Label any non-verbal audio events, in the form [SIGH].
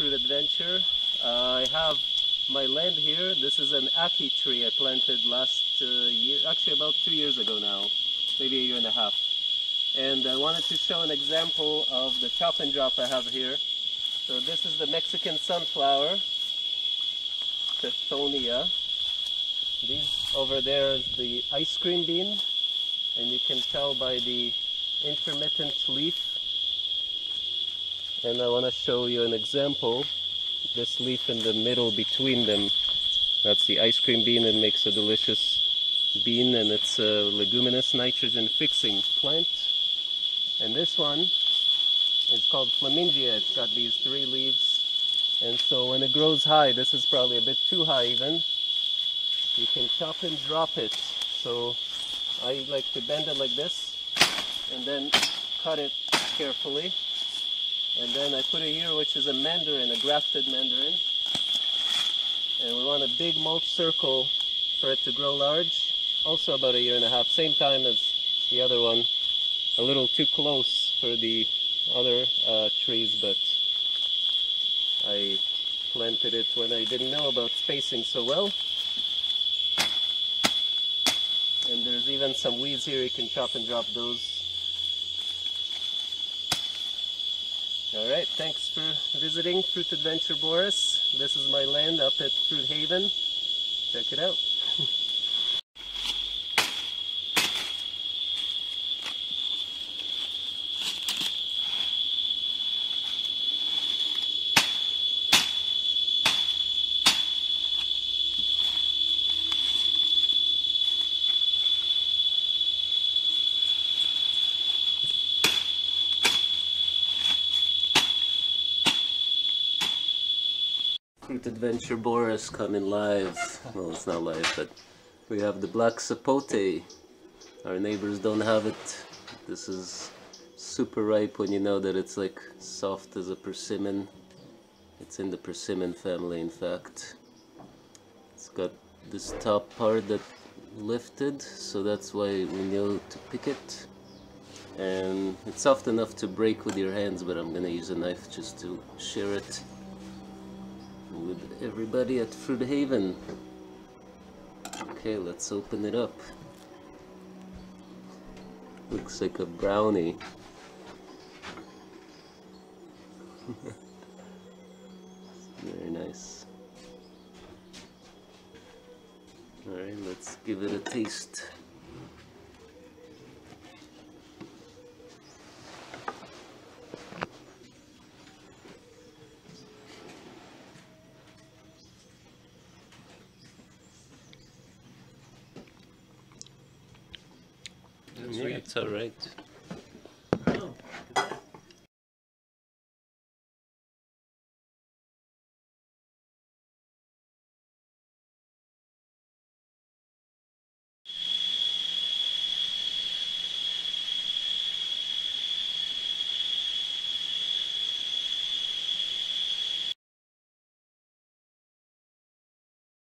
Fruit Adventure. Uh, I have my land here. This is an ackee tree I planted last uh, year, actually about two years ago now, maybe a year and a half. And I wanted to show an example of the chop and drop I have here. So this is the Mexican sunflower, Tithonia. These over there is the ice cream bean, and you can tell by the intermittent leaf and I want to show you an example this leaf in the middle between them. That's the ice cream bean and makes a delicious bean and it's a leguminous nitrogen fixing plant. And this one is called Flemingia. It's got these three leaves. And so when it grows high this is probably a bit too high even you can chop and drop it. So I like to bend it like this and then cut it carefully and then I put it here, which is a mandarin, a grafted mandarin. And we want a big mulch circle for it to grow large. Also about a year and a half, same time as the other one. A little too close for the other uh, trees, but I planted it when I didn't know about spacing so well. And there's even some weeds here, you can chop and drop those Alright, thanks for visiting Fruit Adventure Boris. This is my land up at Fruit Haven. Check it out. [LAUGHS] Fruit Adventure Boris coming live. Well, it's not live, but we have the black sapote. Our neighbors don't have it. This is super ripe when you know that it's like soft as a persimmon. It's in the persimmon family, in fact. It's got this top part that lifted, so that's why we know to pick it. And it's soft enough to break with your hands, but I'm gonna use a knife just to share it with everybody at Fruit Haven. Okay, let's open it up. Looks like a brownie. [LAUGHS] Very nice. Alright, let's give it a taste. Yeah, it's alright.